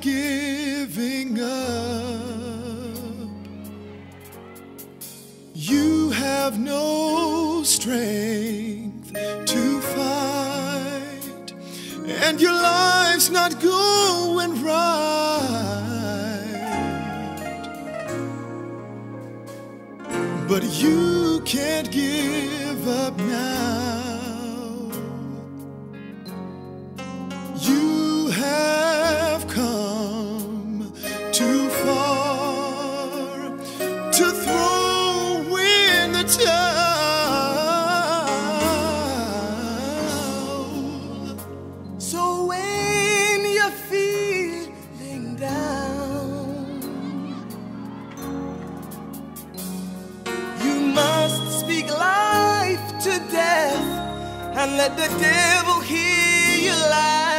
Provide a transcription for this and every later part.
giving up. You have no strength to fight, and your life's not going right. But you can't give up now. And let the devil hear you loud.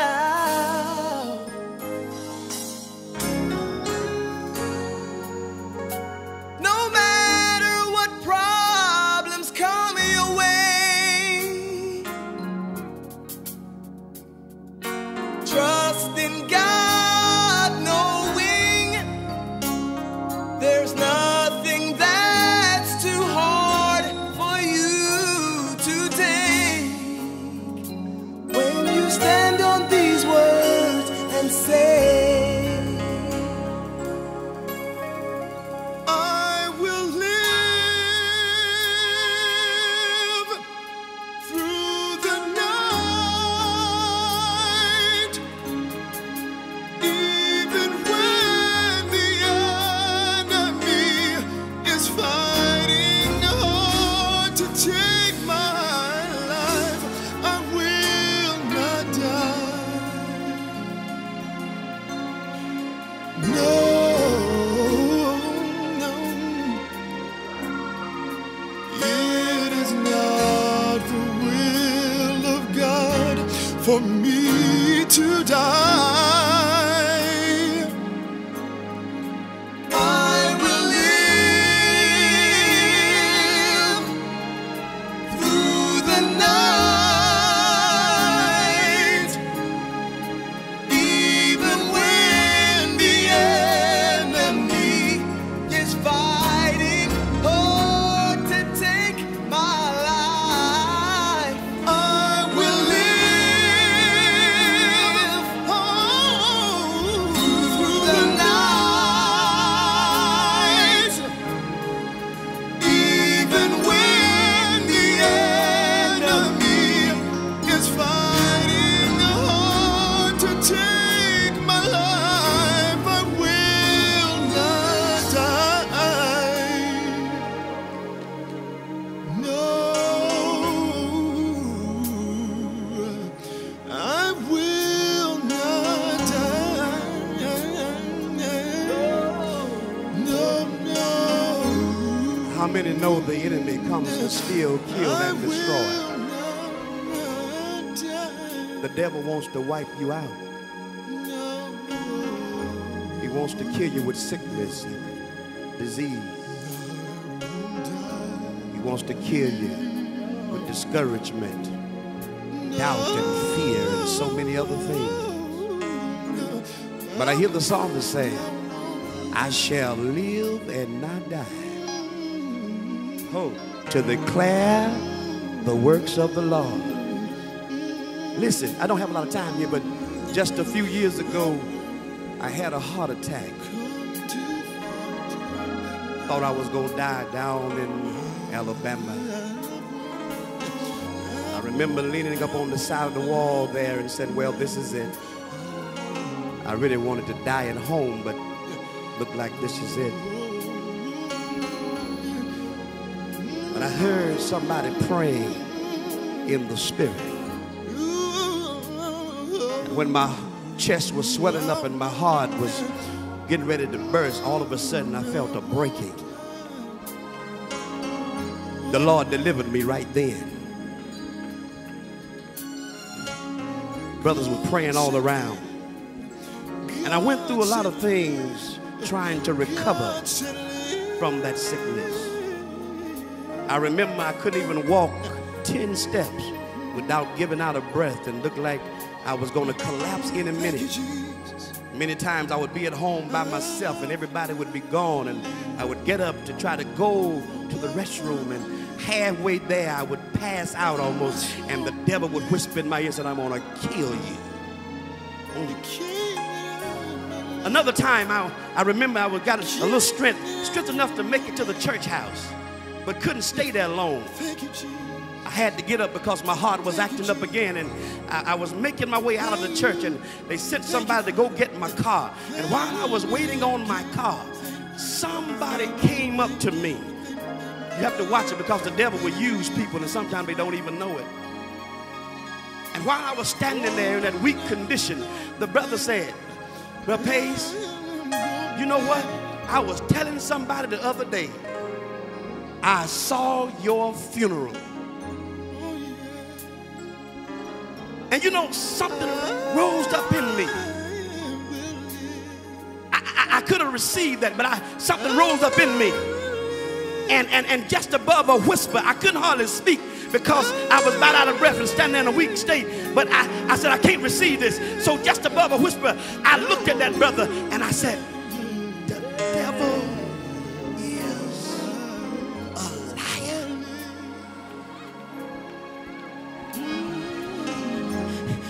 For me to die. How many know the enemy comes to steal, kill, and destroy? will not die. The devil wants to wipe you out. He wants to kill you with sickness and disease. He wants to kill you with discouragement, doubt, and fear, and so many other things. But I hear the psalmist say, I shall live and not die. Hope to declare the works of the Lord. Listen, I don't have a lot of time here, but just a few years ago, I had a heart attack. Thought I was gonna die down in Alabama. I remember leaning up on the side of the wall there and said, Well, this is it. I really wanted to die at home, but looked like this is it. But I heard somebody praying in the spirit. And when my chest was swelling up and my heart was getting ready to burst, all of a sudden I felt a breaking. The Lord delivered me right then. Brothers were praying all around. And I went through a lot of things trying to recover from that sickness. I remember I couldn't even walk 10 steps without giving out a breath and looked like I was going to collapse in a minute. Many times I would be at home by myself and everybody would be gone, and I would get up to try to go to the restroom, and halfway there I would pass out almost, and the devil would whisper in my ear, and I'm gonna kill you. Another time I, I remember I was got a, a little strength, strength enough to make it to the church house, but couldn't stay there long. Thank you, Jesus. I had to get up because my heart was acting up again, and I, I was making my way out of the church, and they sent somebody to go get my car. And while I was waiting on my car, somebody came up to me. You have to watch it because the devil will use people, and sometimes they don't even know it. And while I was standing there in that weak condition, the brother said, Well, Pace, you know what? I was telling somebody the other day, I saw your funeral. And you know, something rose up in me. I, I, I could have received that, but I, something rose up in me. And, and, and just above a whisper, I couldn't hardly speak because I was about out of breath and standing in a weak state. But I, I said, I can't receive this. So just above a whisper, I looked at that brother and I said,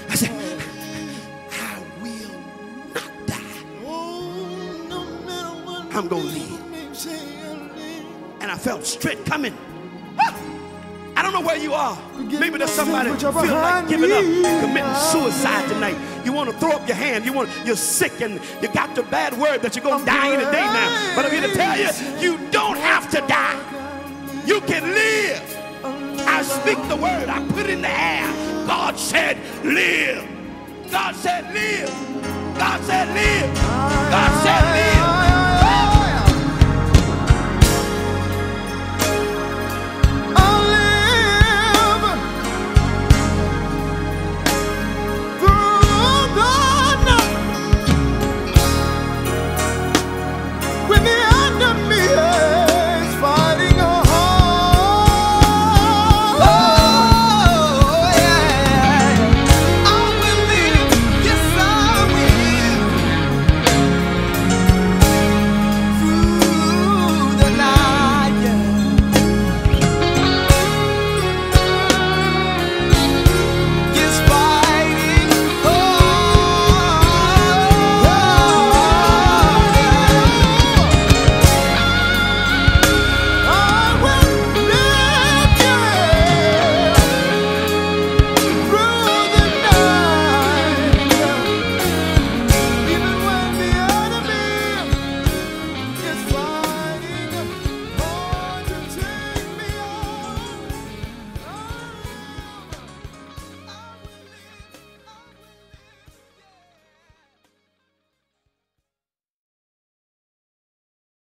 I said, I will not die. I'm going to live. And I felt strength coming. I don't know where you are. Maybe there's somebody who feel like giving up and committing suicide tonight. You want to throw up your hand. You want you're sick and you got the bad word that you're gonna die any day now. But I'm here to tell you, you don't have to die. You can live. I speak the word. I put it in the air. God said, live. God said, live. God said, live. God said, live.